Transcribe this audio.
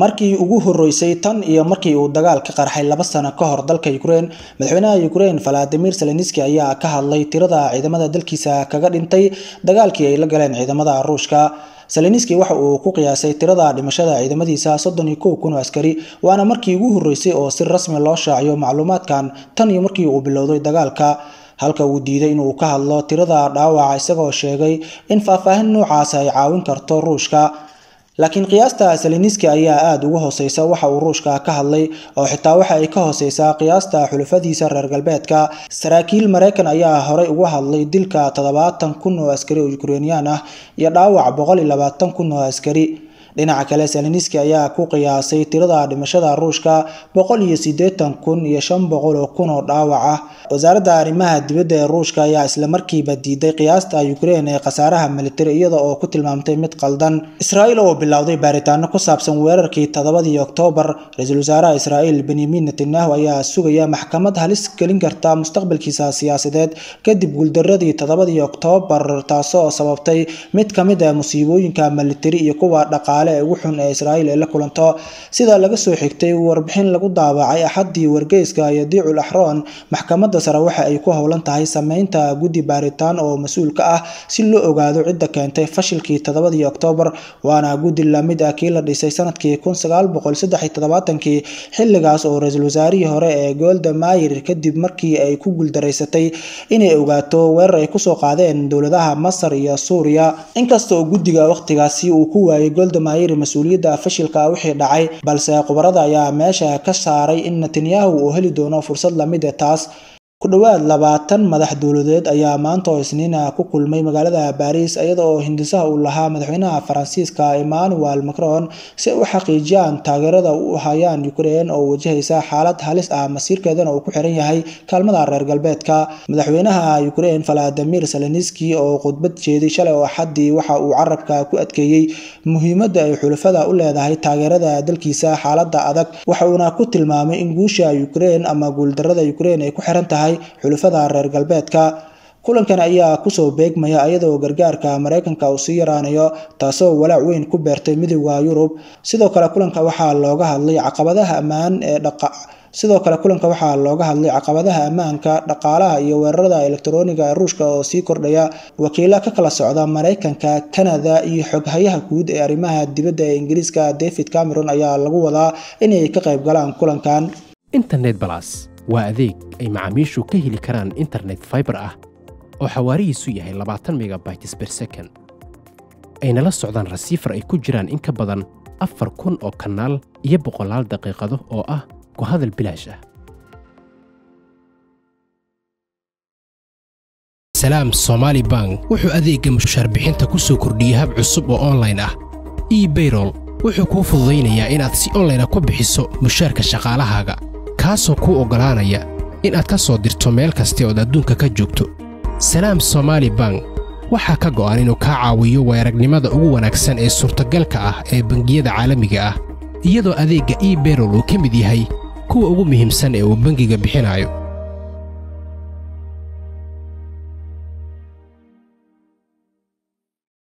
markii ugu horreysay tan iyo markii uu dagaal ka qarxay laba sano ka hor dalka Ukraine madaxweynaha Ukraine Volodymyr Zelensky ayaa ka hadlay tirada ciidamada dalkiisa kaga dhintay dagaalkii ay la galeen ciidamada Ruushka. Zelensky waxa uu ku qiyaasay tirada dhimashada ciidamadiisa 31 kun oo askari waana markii ugu horreysay oo si rasmi loo shaaciyo macluumaadkan tan iyo markii uu bilowday dagaalka. Halka uu diiday inuu ka hadlo tirada dhaawaca isagoo sheegay in faahfaahin noocaas ay caawin karto Ruushka laakiin qiyaasta Zelensky ayaa aad uga hooseysa waxa uu Ruushka ka hadlay oo xitaa waxa ay ka hooseysaa qiyaasta xulafadiisa reer galbeedka. Saraakiil Mareykan ayaa horey uga hadlay dilka 70 kun oo askari oo Ukrainian ah iyo dhaawac 120 kun oo askari dhinaca kale Zelensky ayaa ku qiyaasay tirada dhimashada Ruushka 180 kun iyo 500 kun oo dhaawac ah wasaaradda arrimaha dibadda ee Ruushka ayaa isla markiiba diiday qiyaasta Ukraine ee khasaaraha militari iyada oo ku tilmaamtay mid qaldan. Israa'iil oo bilowday baaritaano ku saabsan weerarkii 7 Oktoobar ra'iisul wasaaraha Israa'iil Benjamin Netanyahu ayaa sugaya maxkamad halis gelin karta mustaqbalkiisa siyaasadeed kadib guuldaradii 7 Oktoobar taasoo sababtay mid ka mid ah musiibooyinka militari iyo kuwa dhaqaale ugu xun ee Israa'iil ee la kulanto. Sida laga soo xigtay warbixin lagu daabacay axadii wargeyska Yadiicul Ahroon maxkamadda sare waxa ay ku howlan tahay sameynta guddi baaritaan oo mas'uul ka ah si loo ogaado cidda keentay fashilkii 7 Oktoobar waana guddi la mid ah kii la dhisay sannadkii 1973 xilligaas oo ra'iisul wasaarihii hore ee Golda Meir kadib markii ay ku guuldareysatay inay ogaato weerar ay ku soo qaadeen dowladaha Masar iyo Suuriya. Inkasta guddiga waqtigaasi uu ku waayay Golda Meir mas'uuliyadda fashilka wixii dhacay balse khubarada ayaa meesha ka saaray in Netanyahu uu heli doono fursad la mid ah taas ku dhawaad labaatan madax dowladeed ayaa maanta oo isniina ku kulmay magaalada Paris iyada oo hindisaha uu lahaa madaxweynaha Faransiiska Emmanuel Macron si ay u xaqiijiyaan taageerada u hayaan Ukraine oo wajahaysa xaalad halis ah masiirkeedana uu ku xiran yahay kaalmada reer galbeedka. Madaxweynaha Ukraine Volodymyr Zelensky oo khudbad jeeday shalay oo xadii waxa uu carabka ku adkeeyay muhiimadda ay xulafada u leedahay taageerada dalkiisa xaaladda adag waxa uuna ku tilmaamay in guusha Ukraine ama guuldarrada Ukraine ay ku xiran tahay xulafada reer galbeedka. Kulankan ayaa ku soo beegmaya iyadoo gargaarka Mareykanka uu sii yaraanayo taasoo walaac weyn ku beertay midowda Yurub. Sidoo kale kulanka waxaa looga hadlay caqabadaha ammaan ee dhaqa sidoo kale kulanka waxaa looga hadlay caqabadaha ammaanka dhaqaalaha iyo weerarada elektarooniga ee Ruushka oo sii kordhaya. Wakiila ka kala socda Mareykanka Canada iyo xoghayaha guud ee arrimaha dibadda ee Ingiriiska David Cameron ayaa lagu wadaa inay ka qayb galaan kulankan. Internet plus waa adeeg ay macaamiishu ka heli karaan internet fiber ah oo xawaarihiisu yahay labaatan megabytes per second. Ayna la socdaan rasiifar ay ku jiraan in ka badan afar kun oo kanaal iyo boqolaal daqiiqado oo ah ku hadal bilaash ah. Salaam somaali bank wuxuu adeegga mushaar bixinta ku soo kordhiyey hab cusub oo online ah. Ebayrol wuxuu kuu fududaynayaa inaad si online ah ku bixiso mushaarka shaqaalahaaga kaasoo kuu oggolaanaya inaad ka soo dirto meel kasta ood adduunka ka joogto. Salaam somaali bank waxaa ka go'an inuu kaa caawiyo weeragnimada ugu wanaagsan ee suurtagalka ah ee bangiyada caalamiga ah iyadoo adeegga eberol uu ka mid yahay kuwa ugu muhiimsan ee uu bangiga bixinayo